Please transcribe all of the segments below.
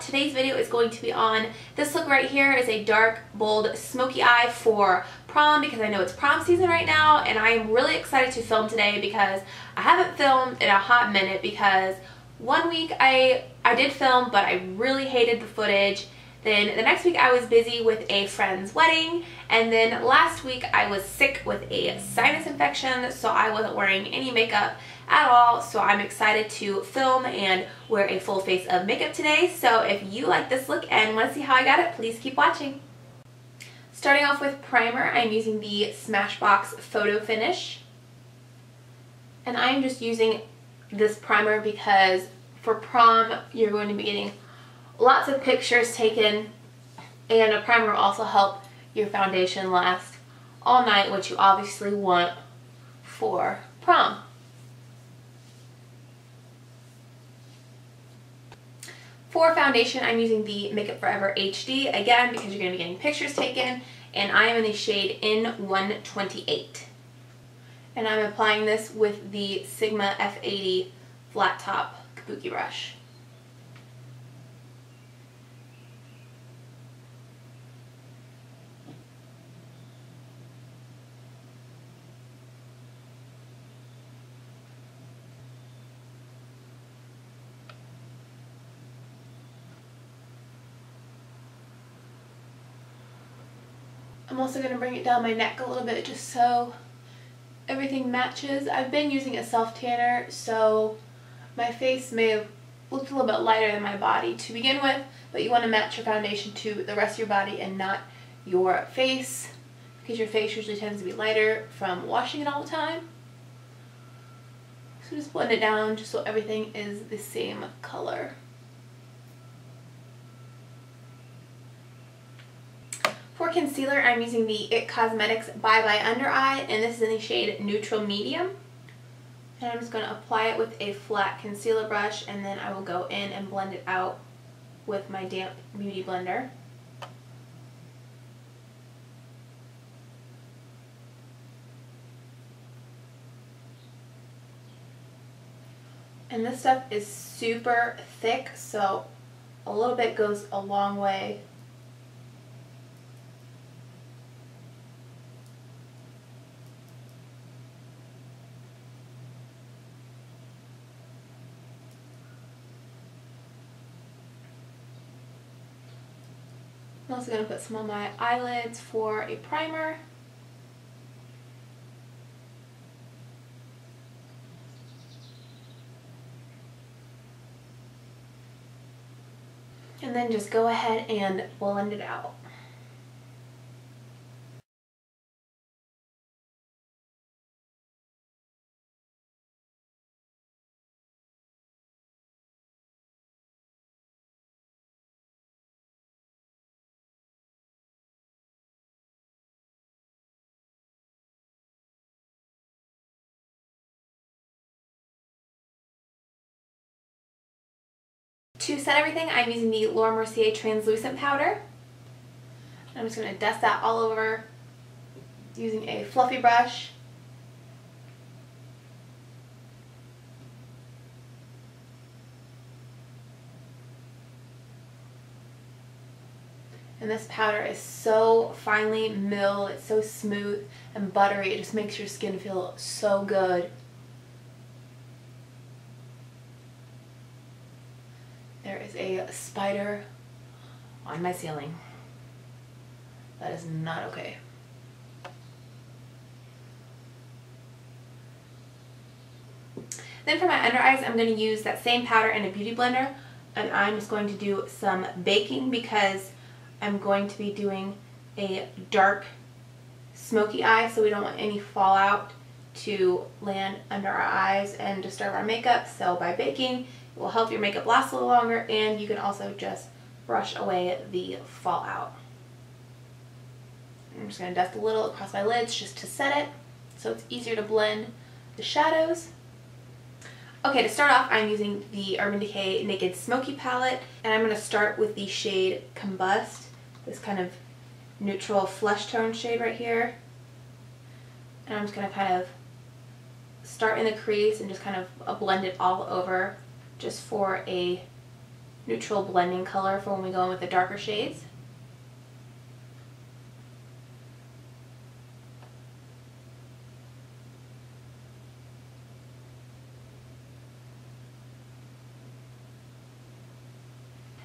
Today's video is going to be on this look right here is a dark, bold, smoky eye for prom because I know it's prom season right now and I am really excited to film today because I haven't filmed in a hot minute because one week I, I did film but I really hated the footage. Then the next week I was busy with a friend's wedding and then last week I was sick with a sinus infection so I wasn't wearing any makeup at all. So I'm excited to film and wear a full face of makeup today. So if you like this look and want to see how I got it, please keep watching. Starting off with primer, I'm using the Smashbox Photo Finish. And I'm just using this primer because for prom, you're going to be getting lots of pictures taken and a primer will also help your foundation last all night, which you obviously want for prom. For foundation, I'm using the Makeup Forever HD, again, because you're going to be getting pictures taken, and I am in the shade N128. And I'm applying this with the Sigma F80 flat top kabuki brush. I'm also going to bring it down my neck a little bit just so everything matches. I've been using a self tanner so my face may have looked a little bit lighter than my body to begin with but you want to match your foundation to the rest of your body and not your face because your face usually tends to be lighter from washing it all the time. So just blend it down just so everything is the same color. Concealer, I'm using the IT Cosmetics Bye Bye Under Eye, and this is in the shade Neutral Medium. And I'm just going to apply it with a flat concealer brush, and then I will go in and blend it out with my damp beauty blender. And this stuff is super thick, so a little bit goes a long way also going to put some on my eyelids for a primer. And then just go ahead and blend it out. To set everything, I'm using the Laura Mercier Translucent Powder. I'm just going to dust that all over using a fluffy brush. And this powder is so finely milled, it's so smooth and buttery, it just makes your skin feel so good. Is a spider on my ceiling. That is not okay. Then for my under eyes, I'm going to use that same powder in a beauty blender. And I'm just going to do some baking because I'm going to be doing a dark smoky eye so we don't want any fallout to land under our eyes and disturb our makeup. So by baking, will help your makeup last a little longer and you can also just brush away the fallout. I'm just going to dust a little across my lids just to set it so it's easier to blend the shadows. Okay, to start off, I'm using the Urban Decay Naked Smoky palette, and I'm going to start with the shade Combust, this kind of neutral flesh tone shade right here. And I'm just going to kind of start in the crease and just kind of blend it all over just for a neutral blending color for when we go in with the darker shades.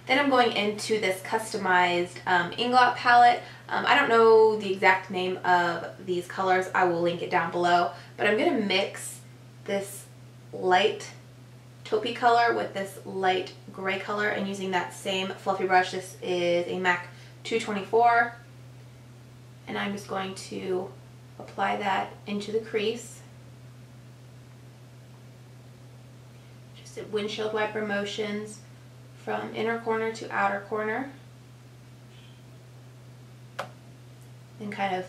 Then I'm going into this customized um, Inglot palette. Um, I don't know the exact name of these colors. I will link it down below. But I'm going to mix this light taupey color with this light gray color and using that same fluffy brush. This is a MAC 224. And I'm just going to apply that into the crease. Just windshield wiper motions from inner corner to outer corner. And kind of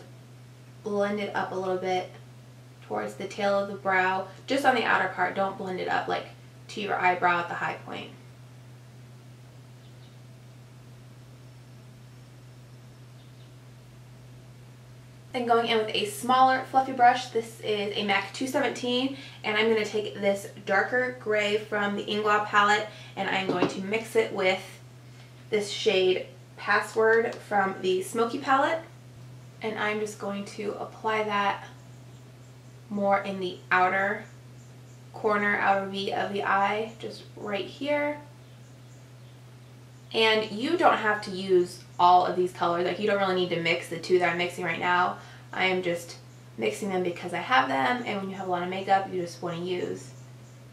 blend it up a little bit towards the tail of the brow. Just on the outer part, don't blend it up like to your eyebrow at the high point. Then going in with a smaller fluffy brush, this is a MAC 217 and I'm going to take this darker gray from the Inglot palette and I'm going to mix it with this shade Password from the Smoky palette and I'm just going to apply that more in the outer corner, outer V of the eye, just right here. And you don't have to use all of these colors. Like you don't really need to mix the two that I'm mixing right now. I am just mixing them because I have them and when you have a lot of makeup you just want to use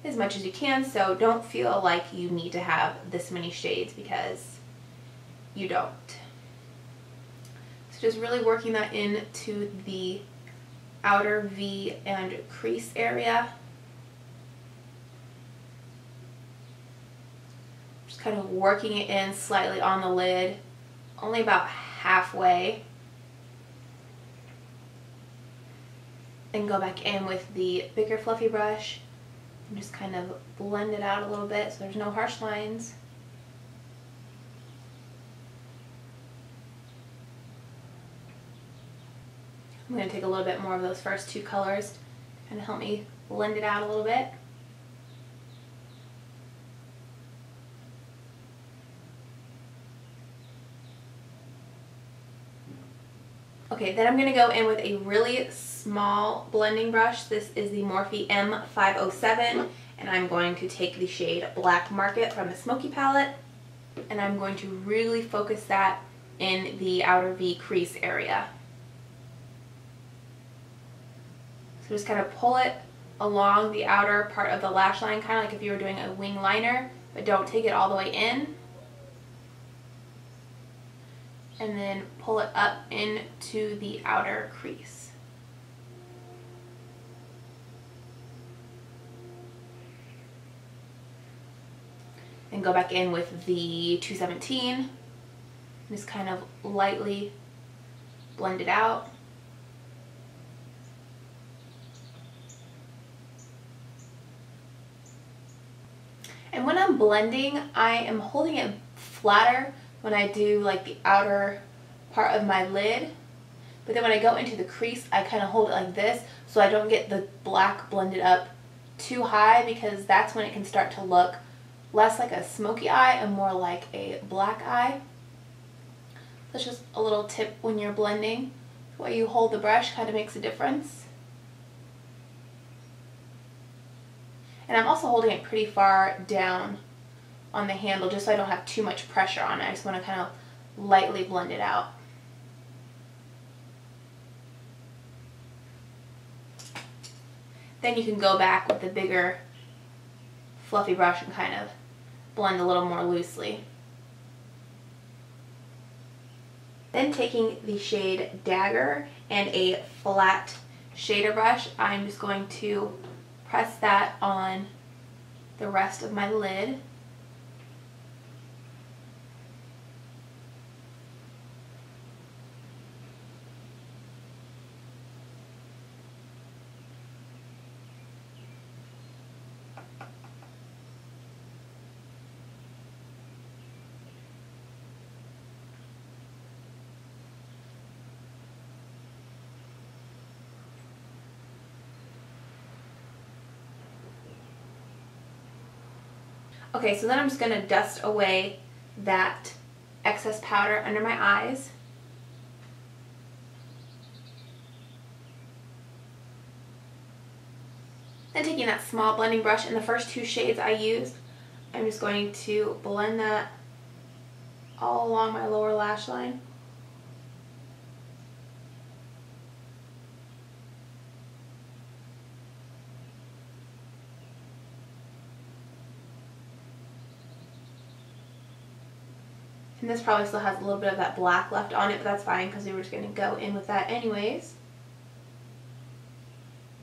as much as you can so don't feel like you need to have this many shades because you don't. So just really working that into the outer V and crease area. Kind of working it in slightly on the lid, only about halfway. And go back in with the bigger fluffy brush and just kind of blend it out a little bit so there's no harsh lines. I'm going to take a little bit more of those first two colors to kind of help me blend it out a little bit. Okay, then I'm going to go in with a really small blending brush. This is the Morphe M507 and I'm going to take the shade Black Market from the Smoky palette and I'm going to really focus that in the outer V crease area. So just kind of pull it along the outer part of the lash line, kind of like if you were doing a wing liner, but don't take it all the way in. And then pull it up into the outer crease. And go back in with the 217. Just kind of lightly blend it out. And when I'm blending, I am holding it flatter when I do like the outer part of my lid. But then when I go into the crease, I kind of hold it like this so I don't get the black blended up too high because that's when it can start to look less like a smoky eye and more like a black eye. That's just a little tip when you're blending. The way you hold the brush kind of makes a difference. And I'm also holding it pretty far down on the handle just so I don't have too much pressure on it. I just want to kind of lightly blend it out. Then you can go back with the bigger fluffy brush and kind of blend a little more loosely. Then taking the shade Dagger and a flat shader brush, I'm just going to press that on the rest of my lid. Okay, so then I'm just going to dust away that excess powder under my eyes. Then taking that small blending brush and the first two shades I used, I'm just going to blend that all along my lower lash line. And this probably still has a little bit of that black left on it, but that's fine because we were just going to go in with that anyways.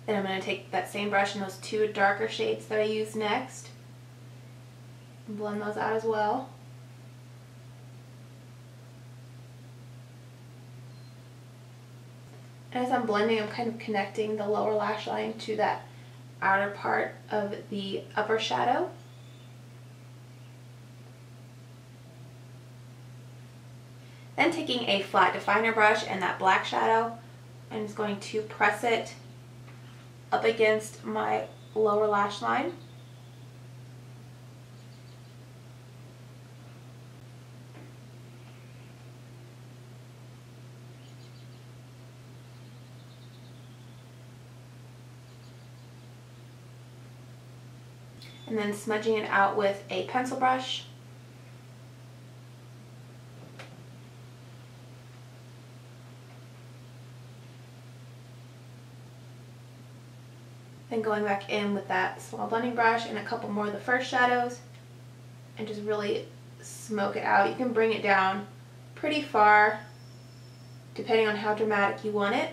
Then I'm going to take that same brush and those two darker shades that I used next and blend those out as well. as I'm blending, I'm kind of connecting the lower lash line to that outer part of the upper shadow. Then taking a flat definer brush and that black shadow, I'm just going to press it up against my lower lash line. and then smudging it out with a pencil brush. Then going back in with that small blending brush and a couple more of the first shadows and just really smoke it out. You can bring it down pretty far depending on how dramatic you want it.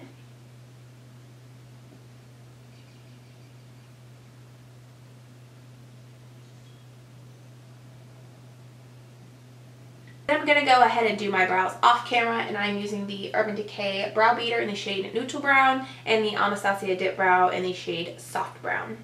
Then I'm going to go ahead and do my brows off camera and I'm using the Urban Decay Brow Beater in the shade Neutral Brown and the Anastasia Dip Brow in the shade Soft Brown.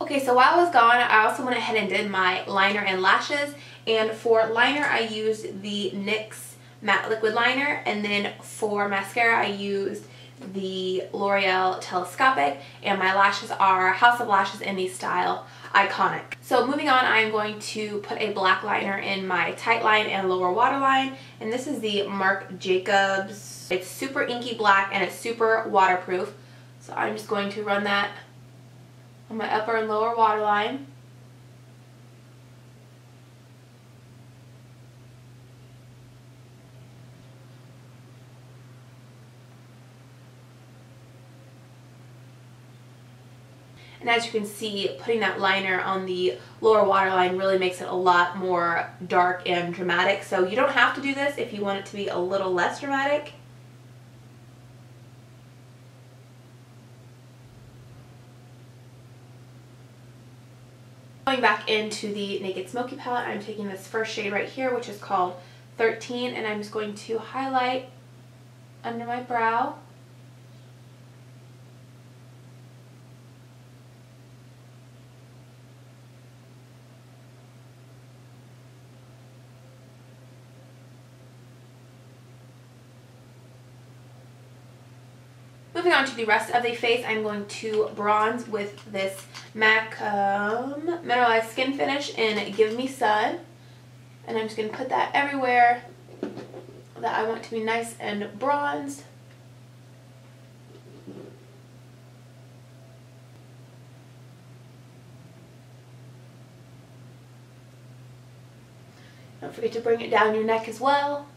Okay, so while I was gone, I also went ahead and did my liner and lashes. And for liner, I used the NYX Matte Liquid Liner. And then for mascara, I used the L'Oreal Telescopic. And my lashes are House of Lashes in the style iconic. So moving on, I am going to put a black liner in my tight line and lower waterline. And this is the Marc Jacobs. It's super inky black and it's super waterproof. So I'm just going to run that on my upper and lower waterline. And as you can see, putting that liner on the lower waterline really makes it a lot more dark and dramatic. So you don't have to do this if you want it to be a little less dramatic. Going back into the Naked Smoky palette, I'm taking this first shade right here, which is called 13, and I'm just going to highlight under my brow. Moving on to the rest of the face, I'm going to bronze with this MAC um, Mineralized Skin Finish in Give Me Sun. And I'm just going to put that everywhere that I want to be nice and bronzed. Don't forget to bring it down your neck as well.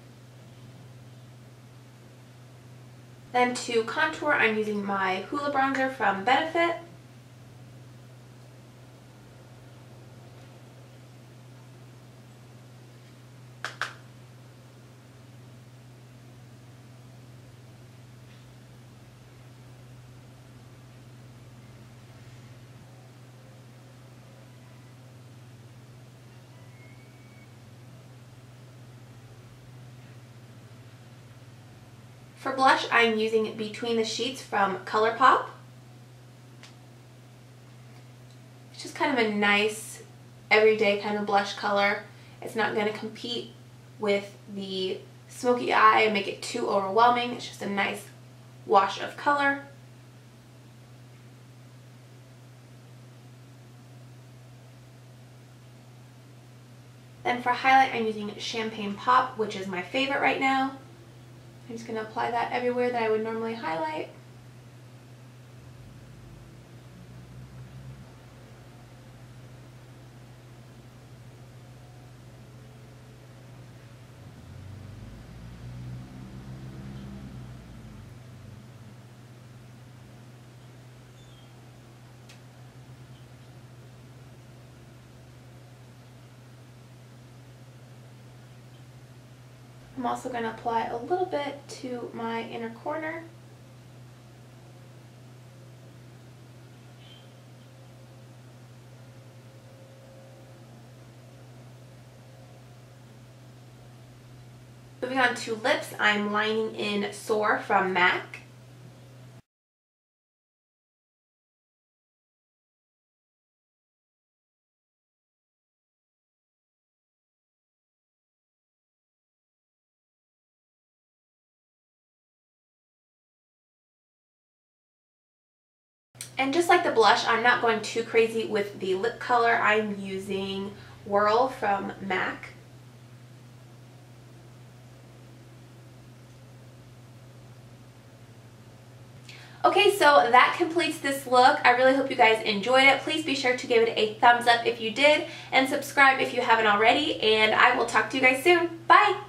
Then to contour, I'm using my Hoola Bronzer from Benefit. Blush, I'm using Between the Sheets from ColourPop. It's just kind of a nice, everyday kind of blush color. It's not going to compete with the smoky eye and make it too overwhelming. It's just a nice wash of color. Then for highlight, I'm using Champagne Pop, which is my favorite right now. I'm just going to apply that everywhere that I would normally highlight. I'm also going to apply a little bit to my inner corner. Moving on to lips, I'm lining in Soar from MAC. Like the blush, I'm not going too crazy with the lip color. I'm using Whirl from MAC. Okay, so that completes this look. I really hope you guys enjoyed it. Please be sure to give it a thumbs up if you did and subscribe if you haven't already. And I will talk to you guys soon. Bye!